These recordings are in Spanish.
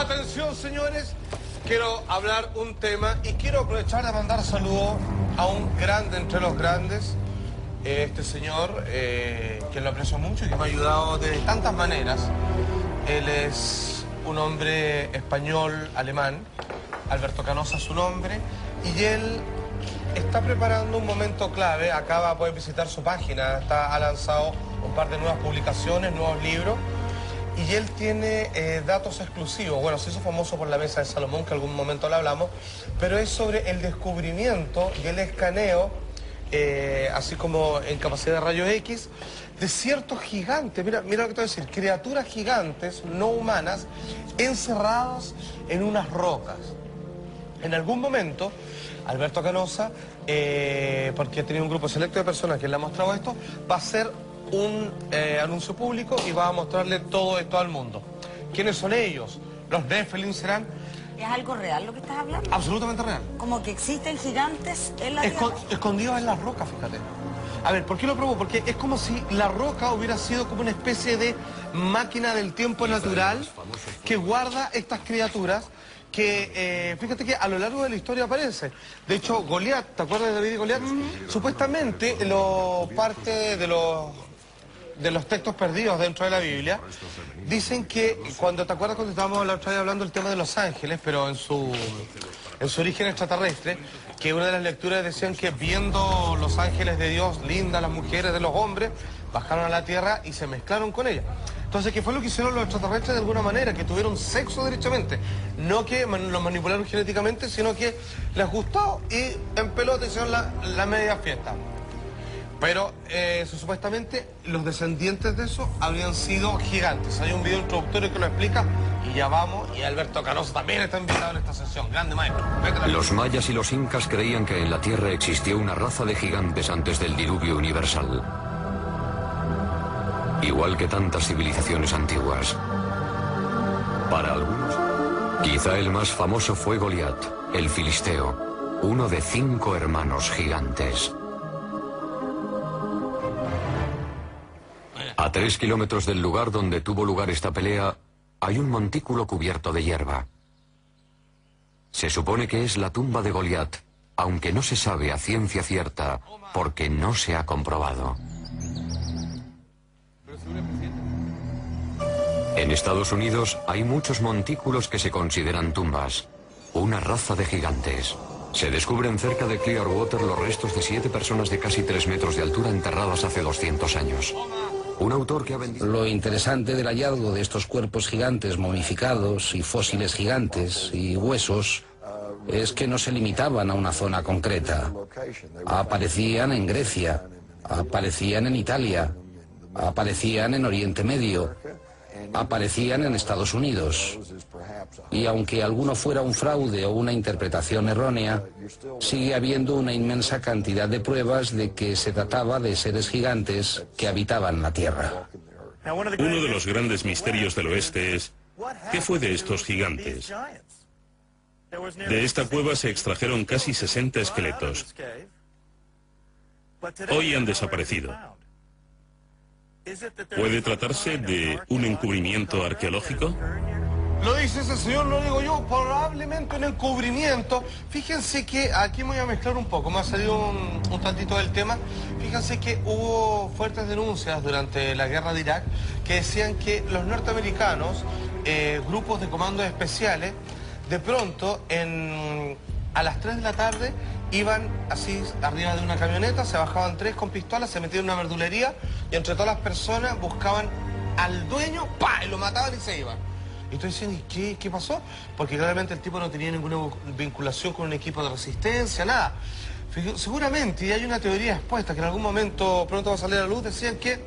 Atención, señores. Quiero hablar un tema y quiero aprovechar de mandar saludo a un grande entre los grandes. Este señor, eh, que lo aprecio mucho y que me ha ayudado de tantas maneras. Él es un hombre español, alemán. Alberto Canosa su nombre. Y él está preparando un momento clave. Acaba, poder visitar su página. Está, ha lanzado un par de nuevas publicaciones, nuevos libros y él tiene eh, datos exclusivos. Bueno, se hizo famoso por la mesa de Salomón, que algún momento le hablamos, pero es sobre el descubrimiento y el escaneo, eh, así como en capacidad de rayos X, de ciertos gigantes, mira, mira lo que te voy a decir, criaturas gigantes, no humanas, encerradas en unas rocas. En algún momento, Alberto Canosa, eh, porque ha tenido un grupo selecto de personas que le ha mostrado esto, va a ser un eh, anuncio público y va a mostrarle todo esto al mundo. ¿Quiénes son ellos? Los Nephilim serán... ¿Es algo real lo que estás hablando? Absolutamente real. Como que existen gigantes en la tierra. Escondidos en la roca, fíjate. A ver, ¿por qué lo probo? Porque es como si la roca hubiera sido como una especie de máquina del tiempo natural que guarda estas criaturas que, eh, fíjate que a lo largo de la historia aparece. De hecho, Goliat, ¿te acuerdas de David y Goliat? Supuestamente lo parte de los de los textos perdidos dentro de la Biblia, dicen que, cuando te acuerdas cuando estábamos la otra vez hablando del tema de los ángeles, pero en su, en su origen extraterrestre, que una de las lecturas decían que viendo los ángeles de Dios, lindas las mujeres de los hombres, bajaron a la tierra y se mezclaron con ellas. Entonces, ¿qué fue lo que hicieron los extraterrestres de alguna manera? Que tuvieron sexo derechamente. No que los manipularon genéticamente, sino que les gustó y en pelota hicieron la, la media fiesta. Pero eh, supuestamente los descendientes de eso habrían sido gigantes. Hay un video introductorio que lo explica y ya vamos. Y Alberto Canosa también está invitado en esta sesión. Grande maestro. Los mayas y los incas creían que en la Tierra existió una raza de gigantes antes del diluvio universal. Igual que tantas civilizaciones antiguas. Para algunos, quizá el más famoso fue Goliat, el filisteo, uno de cinco hermanos gigantes. A tres kilómetros del lugar donde tuvo lugar esta pelea, hay un montículo cubierto de hierba. Se supone que es la tumba de Goliat, aunque no se sabe a ciencia cierta porque no se ha comprobado. En Estados Unidos hay muchos montículos que se consideran tumbas, una raza de gigantes. Se descubren cerca de Clearwater los restos de siete personas de casi tres metros de altura enterradas hace 200 años. Lo interesante del hallazgo de estos cuerpos gigantes momificados y fósiles gigantes y huesos es que no se limitaban a una zona concreta. Aparecían en Grecia, aparecían en Italia, aparecían en Oriente Medio, aparecían en Estados Unidos. Y aunque alguno fuera un fraude o una interpretación errónea, sigue habiendo una inmensa cantidad de pruebas de que se trataba de seres gigantes que habitaban la Tierra. Uno de los grandes misterios del oeste es, ¿qué fue de estos gigantes? De esta cueva se extrajeron casi 60 esqueletos. Hoy han desaparecido. ¿Puede tratarse de un encubrimiento arqueológico? Lo dice ese señor, lo digo yo, probablemente un encubrimiento. Fíjense que aquí me voy a mezclar un poco, me ha salido un, tantito del tema. Fíjense que hubo fuertes denuncias durante la guerra de Irak que decían que los norteamericanos, eh, grupos de comandos especiales, de pronto en, a las 3 de la tarde iban así arriba de una camioneta, se bajaban tres con pistolas, se metían en una verdulería y entre todas las personas buscaban al dueño, ¡pa! y lo mataban y se iban. Y estoy diciendo, ¿y qué, qué pasó? Porque claramente el tipo no tenía ninguna vinculación con un equipo de resistencia, nada. Seguramente, y hay una teoría expuesta que en algún momento pronto va a salir a la luz, decían que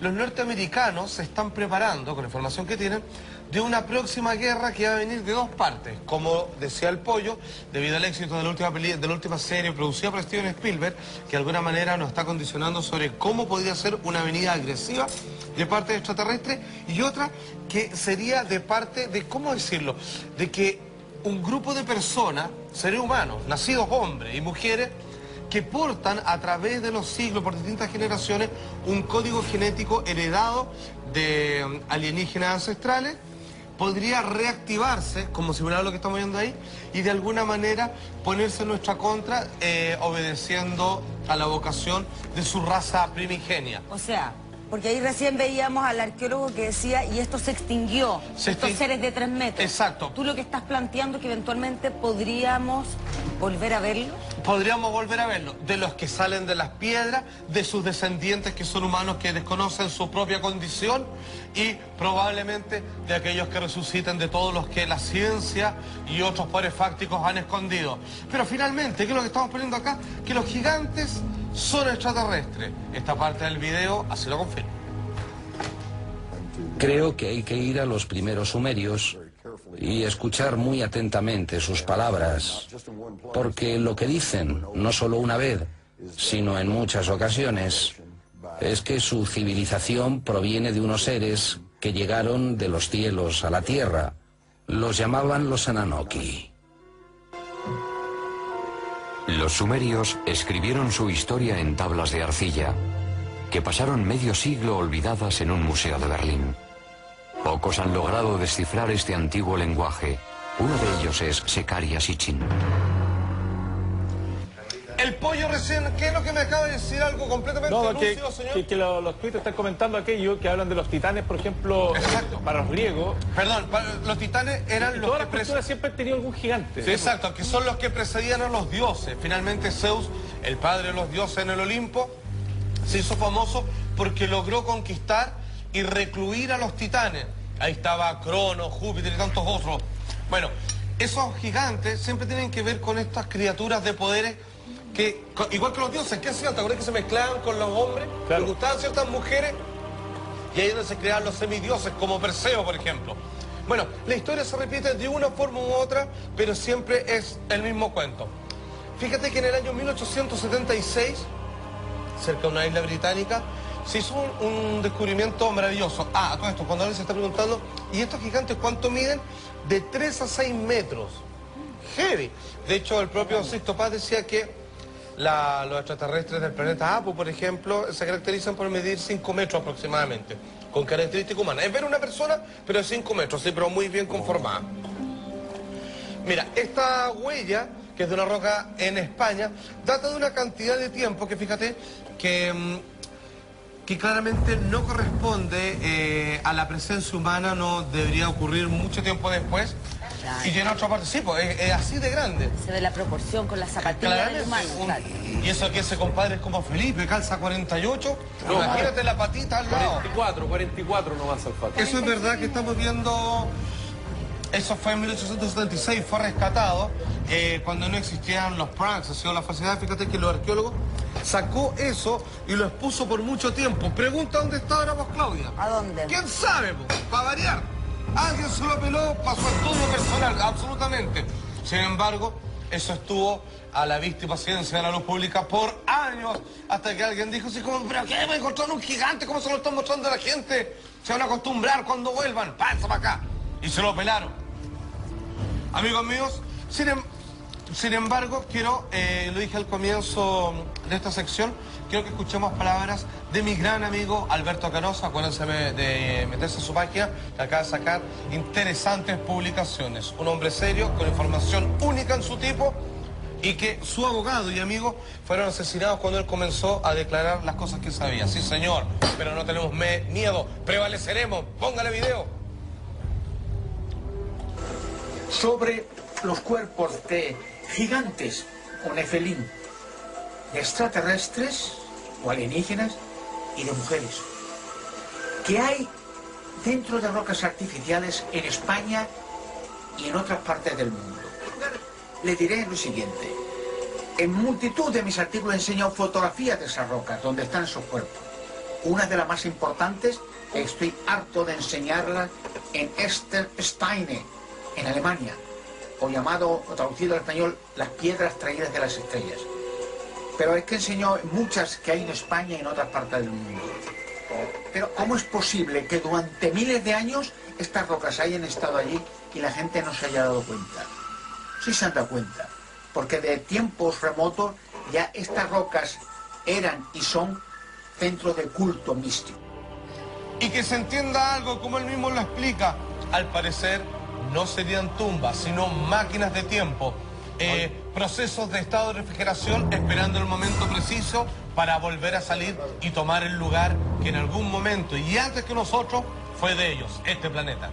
los norteamericanos se están preparando, con la información que tienen, de una próxima guerra que va a venir de dos partes. Como decía el pollo, debido al éxito de la última, de la última serie producida por Steven Spielberg, que de alguna manera nos está condicionando sobre cómo podría ser una venida agresiva de parte extraterrestre, y otra que sería de parte de, ¿cómo decirlo?, de que un grupo de personas, seres humanos, nacidos hombres y mujeres, que portan a través de los siglos, por distintas generaciones, un código genético heredado de um, alienígenas ancestrales, podría reactivarse, como si fuera lo que estamos viendo ahí, y de alguna manera ponerse en nuestra contra, eh, obedeciendo a la vocación de su raza primigenia. O sea, porque ahí recién veíamos al arqueólogo que decía, y esto se extinguió, estos seres de tres metros. Exacto. ¿Tú lo que estás planteando es que eventualmente podríamos volver a verlos? Podríamos volver a verlo, de los que salen de las piedras, de sus descendientes que son humanos que desconocen su propia condición y probablemente de aquellos que resuciten de todos los que la ciencia y otros poderes fácticos han escondido. Pero finalmente, ¿qué es lo que estamos poniendo acá? Que los gigantes son extraterrestres. Esta parte del video así lo confirma. Creo que hay que ir a los primeros sumerios y escuchar muy atentamente sus palabras, porque lo que dicen, no solo una vez, sino en muchas ocasiones, es que su civilización proviene de unos seres que llegaron de los cielos a la tierra. Los llamaban los Ananoki. Los sumerios escribieron su historia en tablas de arcilla, que pasaron medio siglo olvidadas en un museo de Berlín. Pocos han logrado descifrar este antiguo lenguaje. Uno de ellos es Sekaria Sitchin. Recién, ¿qué es lo que me acaba de decir? Algo completamente no, lúcido, que, señor. Que, que lo- los tweets están comentando aquello que hablan de los titanes, por ejemplo, Exacto. para los griegos. Perdón, los titanes eran los todas que las precedían... culturas siempre han tenido algún gigante. Exacto, que son los que precedían a los dioses. Finalmente Zeus, el padre de los dioses en el Olimpo, se hizo famoso porque logró conquistar y recluir a los titanes. Ahí estaba Crono, Júpiter y tantos otros. Bueno, esos gigantes siempre tienen que ver con estas criaturas de poderes que, igual que los dioses, ¿qué hacían? ¿Te acuerdas que se mezclaban con los hombres? Claro. Les gustaban ciertas mujeres y ahí es donde se creaban los semidioses, como Perseo, por ejemplo. Bueno, la historia se repite de una forma u otra, pero siempre es el mismo cuento. Fíjate que en el año 1876, cerca de una isla británica, se hizo un, un descubrimiento maravilloso. Ah, todo esto, cuando alguien se está preguntando, ¿y estos gigantes cuánto miden? De 3 a 6 metros. Heavy. De hecho, el propio Sixto Paz decía que los extraterrestres del planeta Apu, por ejemplo, se caracterizan por medir 5 metros aproximadamente, con característica humana. Es ver una persona, pero de 5 metros, sí, pero muy bien conformada. Mira, esta huella, que es de una roca en España, data de una cantidad de tiempo que fíjate que, mm, que claramente no corresponde eh, a la presencia humana, no debería ocurrir mucho tiempo después. Claro. Y tiene otra parte, sí, pues es, es así de grande. Se ve la proporción con la zapatilla del Claramente, humano. un- claro. y eso que ese compadre es como Felipe, calza 48. Imagínate la patita al lado. 44, 44 no va a Salfato. Eso es verdad que estamos viendo. Eso fue en 1876, fue rescatado eh, cuando no existían los pranks, ha sido la facilidad. Fíjate que los arqueólogos sacó eso y lo expuso por mucho tiempo. Pregunta dónde está ahora vos, Claudia. ¿A dónde? ¿Quién sabe, para variar? Alguien se lo peló, pasó a estudio personal, absolutamente. Sin embargo, eso estuvo a la vista y paciencia de la luz pública por años, hasta que alguien dijo así como, ¿pero qué? ¿Me encontraron un gigante? ¿Cómo se lo están mostrando a la gente? Se van a acostumbrar cuando vuelvan. ¡Pasa para acá! Y se lo pelaron. Amigos míos, sin, em- sin embargo, quiero, eh, lo dije al comienzo de esta sección, quiero que escuchemos palabras de mi gran amigo Alberto Canosa. Acuérdense de, meterse en su página, que acaba de sacar interesantes publicaciones. Un hombre serio, con información única en su tipo, y que su abogado y amigo fueron asesinados cuando él comenzó a declarar las cosas que sabía. Sí, señor, pero no tenemos miedo, prevaleceremos. Póngale video. sobre los cuerpos de gigantes o nefelín, de extraterrestres o alienígenas y de mujeres, que hay dentro de rocas artificiales en España y en otras partes del mundo. Le diré lo siguiente. En multitud de mis artículos he enseñado fotografías de esas rocas, donde están esos cuerpos. Una de las más importantes, estoy harto de enseñarla en Estersteine, en Alemania, o llamado, o traducido al español, las piedras traídas de las estrellas. Pero es que enseñó muchas que hay en España y en otras partes del mundo. Pero ¿cómo es posible que durante miles de años estas rocas hayan estado allí y la gente no se haya dado cuenta? Sí se han dado cuenta, porque de tiempos remotos ya estas rocas eran y son centros de culto místico. Y que se entienda algo, como él mismo lo explica. al parecer no serían tumbas, sino máquinas de tiempo. Eh, procesos de estado de refrigeración esperando el momento preciso para volver a salir y tomar el lugar que en algún momento y antes que nosotros fue de ellos, este planeta.